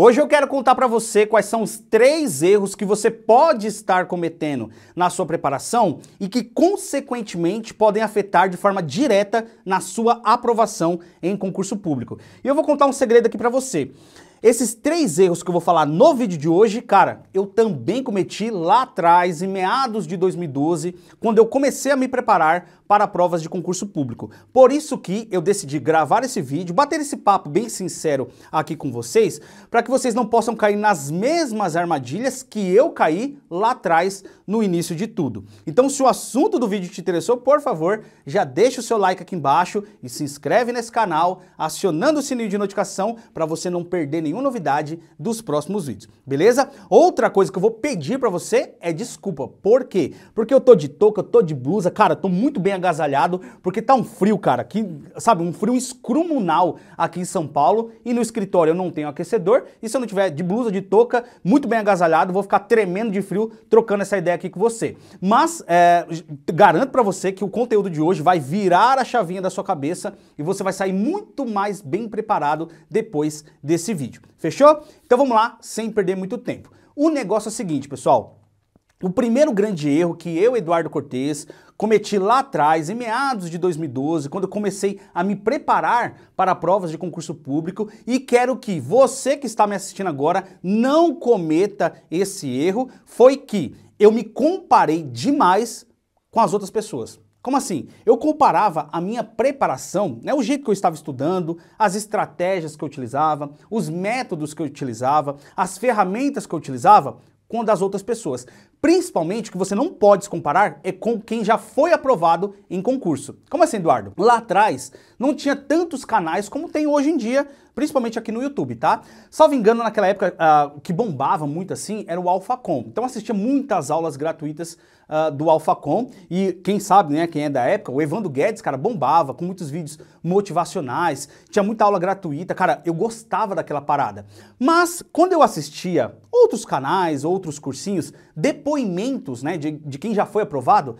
Hoje eu quero contar para você quais são os três erros que você pode estar cometendo na sua preparação e que, consequentemente, podem afetar de forma direta na sua aprovação em concurso público. E eu vou contar um segredo aqui para você. Esses três erros que eu vou falar no vídeo de hoje, cara, eu também cometi lá atrás, em meados de 2012, quando eu comecei a me preparar para provas de concurso público. Por isso que eu decidi gravar esse vídeo, bater esse papo bem sincero aqui com vocês, para que vocês não possam cair nas mesmas armadilhas que eu caí lá atrás no início de tudo. Então, se o assunto do vídeo te interessou, por favor, já deixa o seu like aqui embaixo e se inscreve nesse canal, acionando o sininho de notificação para você não perder nenhuma novidade dos próximos vídeos, beleza? Outra coisa que eu vou pedir para você é desculpa. Por quê? Porque eu tô de touca, eu tô de blusa, cara, tô muito bem agasalhado, porque tá um frio, cara, que, sabe, um frio escrumunal aqui em São Paulo, e no escritório eu não tenho aquecedor, e se eu não tiver de blusa, de touca, muito bem agasalhado, vou ficar tremendo de frio trocando essa ideia aqui com você. Mas, é, garanto para você que o conteúdo de hoje vai virar a chavinha da sua cabeça e você vai sair muito mais bem preparado depois desse vídeo. Fechou? Então vamos lá, sem perder muito tempo. O negócio é o seguinte, pessoal. O primeiro grande erro que eu, Eduardo Cortes, cometi lá atrás, em meados de 2012, quando comecei a me preparar para provas de concurso público e quero que você que está me assistindo agora não cometa esse erro, foi que eu me comparei demais com as outras pessoas. Como assim? Eu comparava a minha preparação, né, o jeito que eu estava estudando, as estratégias que eu utilizava, os métodos que eu utilizava, as ferramentas que eu utilizava com das outras pessoas. Principalmente o que você não pode se comparar é com quem já foi aprovado em concurso. Como assim, Eduardo? Lá atrás não tinha tantos canais como tem hoje em dia, principalmente aqui no YouTube, tá? Salvo engano, naquela época uh, que bombava muito assim era o AlphaCom. Então assistia muitas aulas gratuitas uh, do AlphaCom e quem sabe, né, quem é da época, o Evandro Guedes, cara, bombava com muitos vídeos motivacionais, tinha muita aula gratuita, cara, eu gostava daquela parada. Mas quando eu assistia outros canais, outros cursinhos, depoimentos, né, de, de quem já foi aprovado,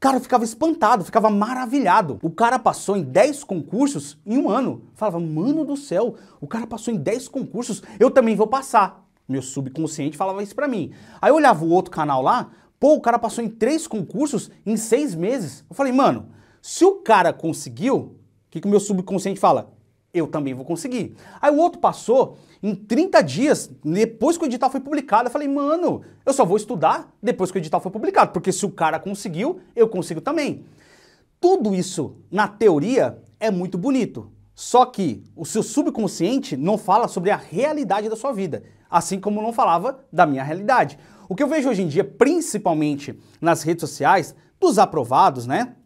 Cara, eu ficava espantado, ficava maravilhado. O cara passou em 10 concursos em um ano. falava, mano do céu, o cara passou em 10 concursos, eu também vou passar. Meu subconsciente falava isso pra mim. Aí eu olhava o outro canal lá, pô, o cara passou em três concursos em seis meses. Eu falei, mano, se o cara conseguiu, o que, que o meu subconsciente fala? Eu também vou conseguir. Aí o outro passou em 30 dias, depois que o edital foi publicado, eu falei, mano, eu só vou estudar depois que o edital foi publicado, porque se o cara conseguiu, eu consigo também. Tudo isso, na teoria, é muito bonito. Só que o seu subconsciente não fala sobre a realidade da sua vida, assim como não falava da minha realidade. O que eu vejo hoje em dia, principalmente nas redes sociais, dos aprovados, né?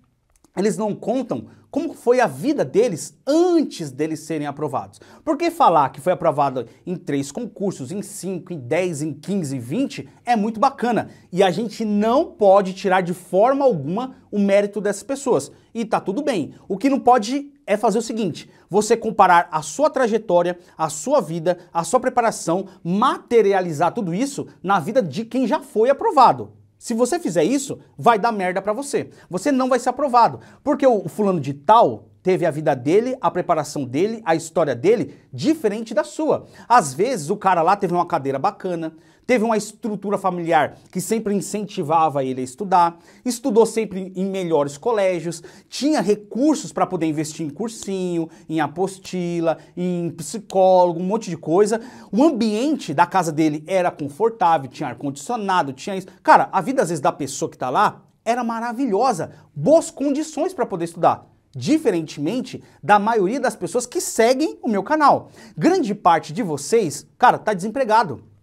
Eles não contam como foi a vida deles antes deles serem aprovados. Porque falar que foi aprovado em três concursos, em 5, em 10, em 15, em 20 é muito bacana. E a gente não pode tirar de forma alguma o mérito dessas pessoas. E tá tudo bem. O que não pode é fazer o seguinte: você comparar a sua trajetória, a sua vida, a sua preparação, materializar tudo isso na vida de quem já foi aprovado. Se você fizer isso, vai dar merda para você. Você não vai ser aprovado. Porque o fulano de tal teve a vida dele, a preparação dele, a história dele diferente da sua. Às vezes o cara lá teve uma cadeira bacana, teve uma estrutura familiar que sempre incentivava ele a estudar, estudou sempre em melhores colégios, tinha recursos para poder investir em cursinho, em apostila, em psicólogo, um monte de coisa. O ambiente da casa dele era confortável, tinha ar-condicionado, tinha isso. Cara, a vida às vezes da pessoa que está lá era maravilhosa, boas condições para poder estudar diferentemente da maioria das pessoas que seguem o meu canal. Grande parte de vocês, cara, tá desempregado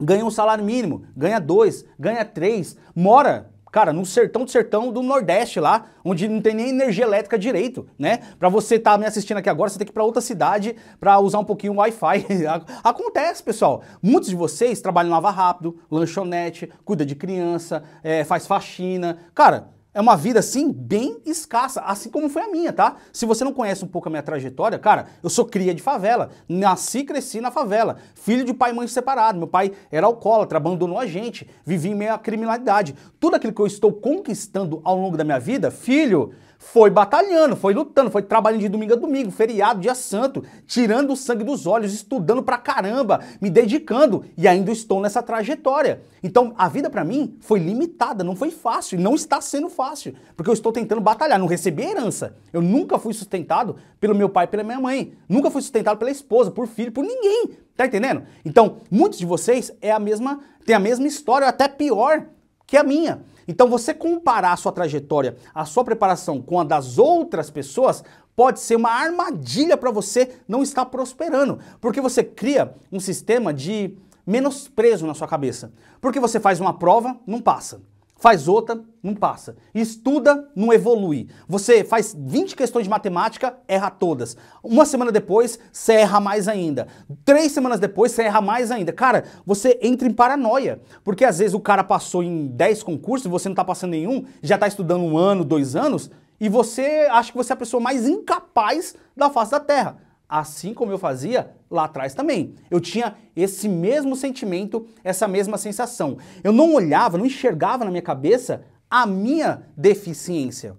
ganha um salário mínimo, ganha dois, ganha três, mora, cara, no sertão do sertão do Nordeste lá, onde não tem nem energia elétrica direito, né? Para você estar tá me assistindo aqui agora, você tem que ir para outra cidade para usar um pouquinho o Wi-Fi. Acontece, pessoal. Muitos de vocês trabalham lava rápido, lanchonete, cuida de criança, é, faz faxina. Cara, é uma vida assim bem escassa, assim como foi a minha, tá? Se você não conhece um pouco a minha trajetória, cara, eu sou cria de favela, nasci e cresci na favela, filho de pai e mãe separado. Meu pai era alcoólatra, abandonou a gente, vivi em meio à criminalidade. Tudo aquilo que eu estou conquistando ao longo da minha vida, filho, foi batalhando, foi lutando, foi trabalhando de domingo a domingo, feriado, dia santo, tirando o sangue dos olhos, estudando pra caramba, me dedicando e ainda estou nessa trajetória. Então, a vida para mim foi limitada, não foi fácil, não está sendo fácil, porque eu estou tentando batalhar, não recebi herança. Eu nunca fui sustentado pelo meu pai pela minha mãe, nunca fui sustentado pela esposa, por filho, por ninguém. Tá entendendo? Então, muitos de vocês é a mesma, tem a mesma história, até pior que a minha. Então, você comparar a sua trajetória, a sua preparação com a das outras pessoas, pode ser uma armadilha para você não estar prosperando, porque você cria um sistema de menosprezo na sua cabeça. Porque você faz uma prova, não passa. Faz outra, não passa. Estuda, não evolui. Você faz 20 questões de matemática, erra todas. Uma semana depois, você erra mais ainda. Três semanas depois, você erra mais ainda. Cara, você entra em paranoia. Porque às vezes o cara passou em 10 concursos, você não está passando nenhum, já está estudando um ano, dois anos, e você acha que você é a pessoa mais incapaz da face da Terra assim como eu fazia lá atrás também. Eu tinha esse mesmo sentimento, essa mesma sensação. Eu não olhava, não enxergava na minha cabeça a minha deficiência.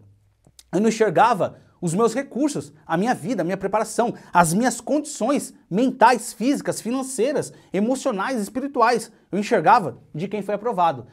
Eu não enxergava os meus recursos, a minha vida, a minha preparação, as minhas condições mentais, físicas, financeiras, emocionais, espirituais. Eu enxergava de quem foi aprovado.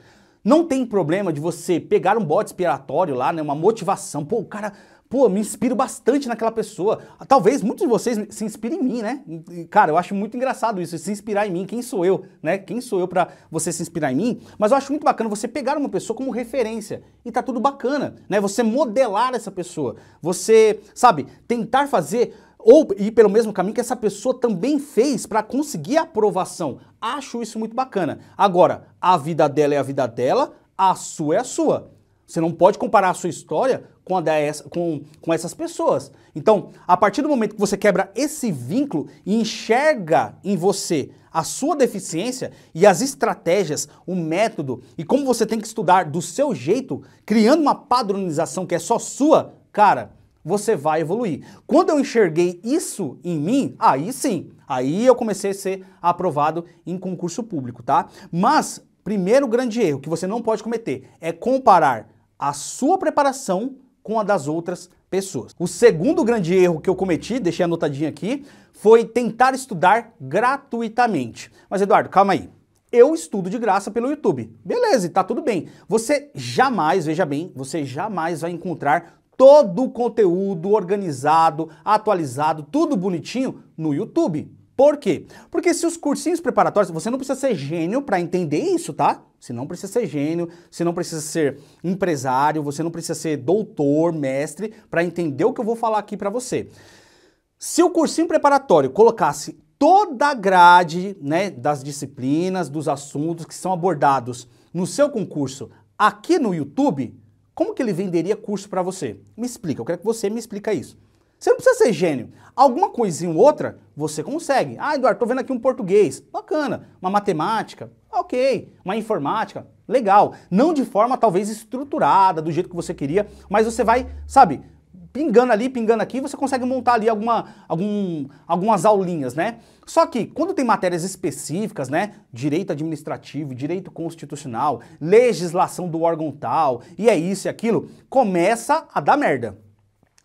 Não tem problema de você pegar um bote expiratório lá, né, uma motivação. Pô, o cara pô, me inspiro bastante naquela pessoa. Talvez muitos de vocês se inspirem em mim, né? Cara, eu acho muito engraçado isso, se inspirar em mim. Quem sou eu, né? Quem sou eu para você se inspirar em mim? Mas eu acho muito bacana você pegar uma pessoa como referência e tá tudo bacana, né? Você modelar essa pessoa. Você, sabe, tentar fazer ou ir pelo mesmo caminho que essa pessoa também fez para conseguir aprovação. Acho isso muito bacana. Agora, a vida dela é a vida dela, a sua é a sua. Você não pode comparar a sua história com, dessa, com, com essas pessoas. Então, a partir do momento que você quebra esse vínculo e enxerga em você a sua deficiência e as estratégias, o método e como você tem que estudar do seu jeito, criando uma padronização que é só sua, cara, você vai evoluir. Quando eu enxerguei isso em mim, aí sim, aí eu comecei a ser aprovado em concurso público, tá? Mas, primeiro grande erro que você não pode cometer é comparar a sua preparação com a das outras pessoas. O segundo grande erro que eu cometi, deixei anotadinho aqui, foi tentar estudar gratuitamente. Mas Eduardo, calma aí. Eu estudo de graça pelo YouTube. Beleza, tá tudo bem. Você jamais, veja bem, você jamais vai encontrar todo o conteúdo organizado, atualizado, tudo bonitinho no YouTube. Por quê? Porque se os cursinhos preparatórios, você não precisa ser gênio para entender isso, tá? Você não precisa ser gênio, você não precisa ser empresário, você não precisa ser doutor, mestre para entender o que eu vou falar aqui para você. Se o cursinho preparatório colocasse toda a grade, né, das disciplinas, dos assuntos que são abordados no seu concurso aqui no YouTube, como que ele venderia curso para você? Me explica, eu quero que você me explica isso. Você não precisa ser gênio. Alguma coisinha ou outra você consegue. Ah, Eduardo, tô vendo aqui um português. Bacana. Uma matemática. Ok. Uma informática. Legal. Não de forma talvez estruturada, do jeito que você queria, mas você vai, sabe, pingando ali, pingando aqui, você consegue montar ali alguma, algum, algumas aulinhas, né? Só que quando tem matérias específicas, né? Direito administrativo, direito constitucional, legislação do órgão tal, e é isso e aquilo, começa a dar merda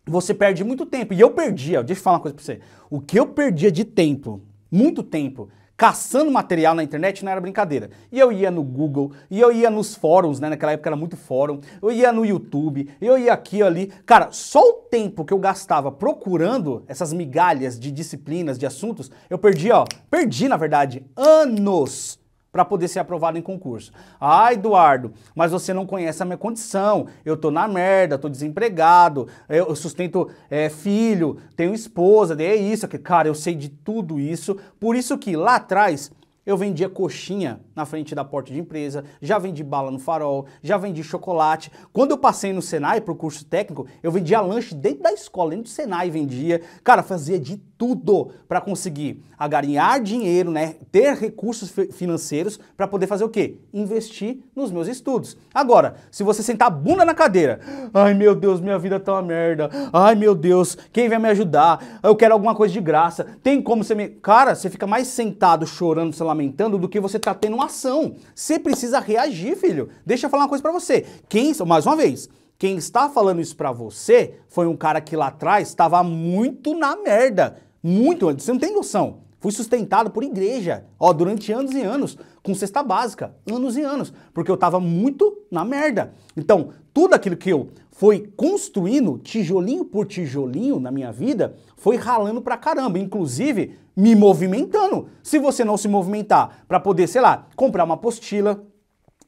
você perde muito tempo. E eu perdia, deixa eu falar uma coisa pra você. O que eu perdia de tempo, muito tempo, caçando material na internet não era brincadeira. E eu ia no Google, e eu ia nos fóruns, né? Naquela época era muito fórum, eu ia no YouTube, eu ia aqui ali. Cara, só o tempo que eu gastava procurando essas migalhas de disciplinas, de assuntos, eu perdi, ó, perdi na verdade anos para poder ser aprovado em concurso. Ah, Eduardo, mas você não conhece a minha condição. Eu tô na merda, tô desempregado, eu sustento é, filho, tenho esposa, é isso. Cara, eu sei de tudo isso. Por isso que lá atrás eu vendia coxinha na frente da porta de empresa, já vendi bala no farol, já vendi chocolate. Quando eu passei no Senai para o curso técnico, eu vendia lanche dentro da escola, dentro do Senai vendia. Cara, fazia de tudo para conseguir agarinhar dinheiro, né, ter recursos financeiros para poder fazer o quê? Investir nos meus estudos. Agora, se você sentar a bunda na cadeira, ai meu Deus, minha vida tá uma merda. Ai meu Deus, quem vai me ajudar? Eu quero alguma coisa de graça. Tem como você me, cara, você fica mais sentado chorando, se lamentando do que você tá tendo uma ação. Você precisa reagir, filho. Deixa eu falar uma coisa para você. Quem, mais uma vez, Quem está falando isso para você foi um cara que lá atrás estava muito na merda. Muito antes. Você não tem noção. Fui sustentado por igreja, ó, durante anos e anos, com cesta básica, anos e anos, porque eu estava muito na merda. Então, tudo aquilo que eu fui construindo, tijolinho por tijolinho na minha vida, foi ralando pra caramba, inclusive me movimentando. Se você não se movimentar para poder, sei lá, comprar uma apostila,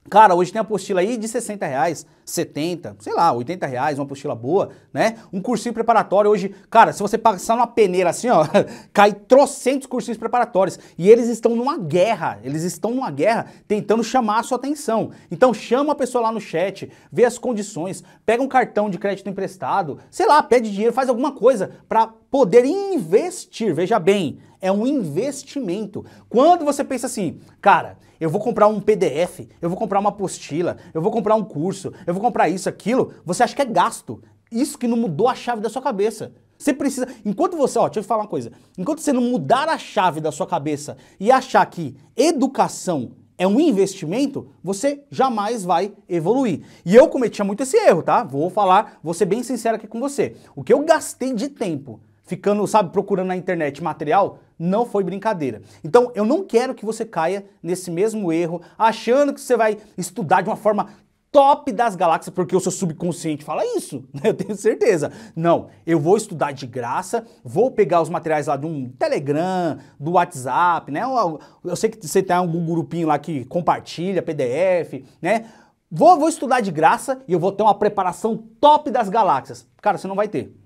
Cara, hoje tem apostila aí de 60 reais, 70, sei lá, 80 reais, uma apostila boa, né? Um cursinho preparatório hoje, cara, se você passar numa peneira assim, ó, cai trocentos cursinhos preparatórios. E eles estão numa guerra, eles estão numa guerra tentando chamar a sua atenção. Então chama a pessoa lá no chat, vê as condições, pega um cartão de crédito emprestado, sei lá, pede dinheiro, faz alguma coisa para poder investir. Veja bem, é um investimento. Quando você pensa assim, cara, eu vou comprar um PDF, eu vou comprar uma apostila, eu vou comprar um curso, eu vou comprar isso, aquilo, você acha que é gasto. Isso que não mudou a chave da sua cabeça. Você precisa, enquanto você, ó, deixa eu falar uma coisa, enquanto você não mudar a chave da sua cabeça e achar que educação é um investimento, você jamais vai evoluir. E eu cometia muito esse erro, tá? Vou falar, vou ser bem sincero aqui com você. O que eu gastei de tempo ficando, sabe, procurando na internet material, não foi brincadeira. Então, eu não quero que você caia nesse mesmo erro, achando que você vai estudar de uma forma top das galáxias, porque o seu subconsciente fala isso, né? eu tenho certeza. Não, eu vou estudar de graça, vou pegar os materiais lá de um Telegram, do WhatsApp, né? Eu, eu sei que você tem algum grupinho lá que compartilha PDF, né? Vou, vou estudar de graça e eu vou ter uma preparação top das galáxias. Cara, você não vai ter.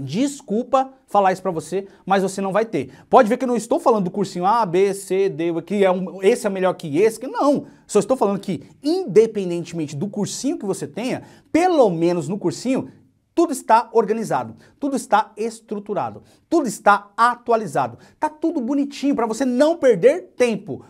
Desculpa falar isso para você, mas você não vai ter. Pode ver que eu não estou falando do cursinho A, B, C, D, que é um, esse é melhor que esse, que não. Só estou falando que, independentemente do cursinho que você tenha, pelo menos no cursinho, tudo está organizado, tudo está estruturado, tudo está atualizado. Tá tudo bonitinho para você não perder tempo.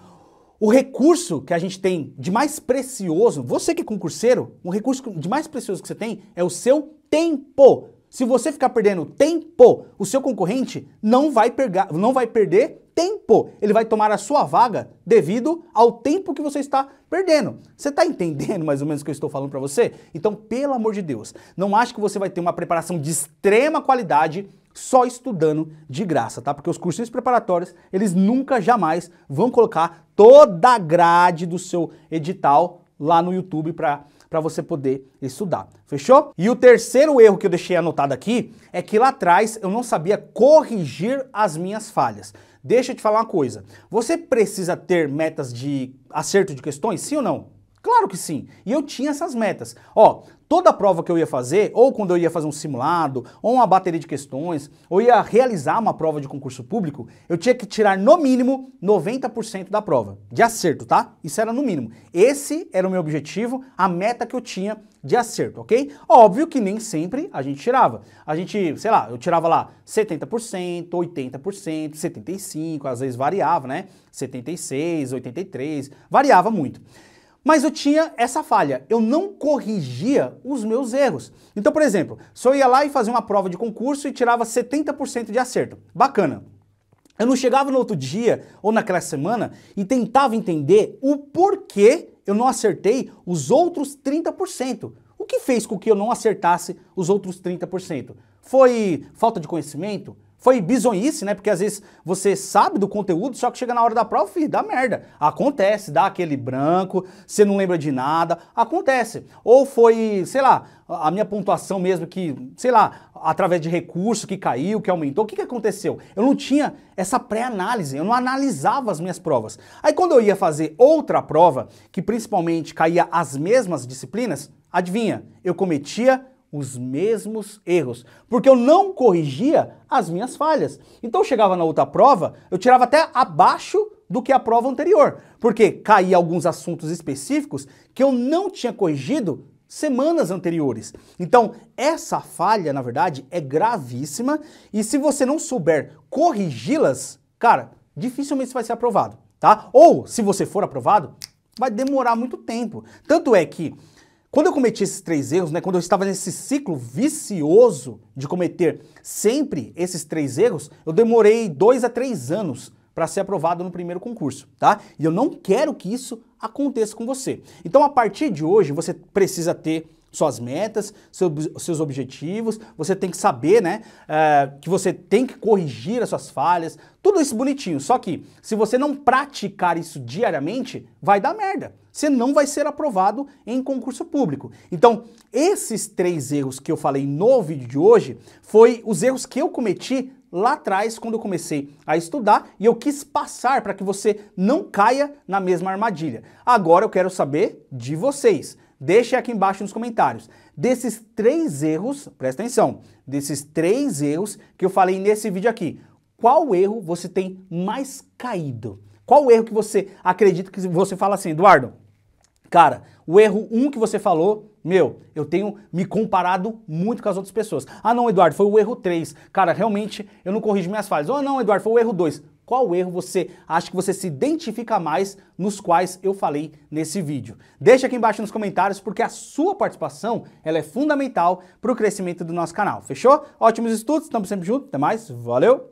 O recurso que a gente tem de mais precioso, você que é concurseiro, o recurso de mais precioso que você tem é o seu tempo. Se você ficar perdendo tempo, o seu concorrente não vai, pergar, não vai perder tempo. Ele vai tomar a sua vaga devido ao tempo que você está perdendo. Você está entendendo mais ou menos o que eu estou falando para você? Então, pelo amor de Deus, não ache que você vai ter uma preparação de extrema qualidade só estudando de graça, tá? Porque os cursinhos preparatórios, eles nunca jamais vão colocar toda a grade do seu edital lá no YouTube para para você poder estudar. Fechou? E o terceiro erro que eu deixei anotado aqui é que lá atrás eu não sabia corrigir as minhas falhas. Deixa eu te falar uma coisa. Você precisa ter metas de acerto de questões? Sim ou não? Claro que sim. E eu tinha essas metas. Ó, toda prova que eu ia fazer, ou quando eu ia fazer um simulado, ou uma bateria de questões, ou ia realizar uma prova de concurso público, eu tinha que tirar no mínimo 90% da prova, de acerto, tá? Isso era no mínimo. Esse era o meu objetivo, a meta que eu tinha de acerto, ok? Óbvio que nem sempre a gente tirava. A gente, sei lá, eu tirava lá 70%, 80%, 75%, às vezes variava, né? 76, 83, variava muito. Mas eu tinha essa falha, eu não corrigia os meus erros. Então, por exemplo, se eu ia lá e fazia uma prova de concurso e tirava 70% de acerto, bacana. Eu não chegava no outro dia ou naquela semana e tentava entender o porquê eu não acertei os outros 30%. O que fez com que eu não acertasse os outros 30%? Foi falta de conhecimento? Foi bizonhice, né? Porque às vezes você sabe do conteúdo, só que chega na hora da prova, filho, dá merda. Acontece, dá aquele branco, você não lembra de nada, acontece. Ou foi, sei lá, a minha pontuação mesmo que, sei lá, através de recurso que caiu, que aumentou, o que, que aconteceu? Eu não tinha essa pré-análise, eu não analisava as minhas provas. Aí quando eu ia fazer outra prova, que principalmente caía as mesmas disciplinas, adivinha, eu cometia os mesmos erros, porque eu não corrigia as minhas falhas. Então chegava na outra prova, eu tirava até abaixo do que a prova anterior, porque caía alguns assuntos específicos que eu não tinha corrigido semanas anteriores. Então, essa falha, na verdade, é gravíssima e se você não souber corrigi-las, cara, dificilmente você vai ser aprovado, tá? Ou, se você for aprovado, vai demorar muito tempo. Tanto é que quando eu cometi esses três erros, né, quando eu estava nesse ciclo vicioso de cometer sempre esses três erros, eu demorei dois a três anos para ser aprovado no primeiro concurso, tá? E eu não quero que isso aconteça com você. Então, a partir de hoje, você precisa ter suas metas, seus objetivos, você tem que saber, né, uh, que você tem que corrigir as suas falhas, tudo isso bonitinho. Só que se você não praticar isso diariamente, vai dar merda. Você não vai ser aprovado em concurso público. Então, esses três erros que eu falei no vídeo de hoje foi os erros que eu cometi lá atrás quando eu comecei a estudar e eu quis passar para que você não caia na mesma armadilha. Agora eu quero saber de vocês. Deixe aqui embaixo nos comentários. Desses três erros, presta atenção, desses três erros que eu falei nesse vídeo aqui, qual erro você tem mais caído? Qual erro que você acredita que você fala assim, Eduardo? Cara, o erro um que você falou, meu, eu tenho me comparado muito com as outras pessoas. Ah, não, Eduardo, foi o erro 3. Cara, realmente eu não corrijo minhas falhas. Oh, não, Eduardo, foi o erro 2 qual erro você acha que você se identifica mais nos quais eu falei nesse vídeo. Deixa aqui embaixo nos comentários porque a sua participação ela é fundamental para o crescimento do nosso canal. Fechou? Ótimos estudos, estamos sempre juntos. Até mais, valeu!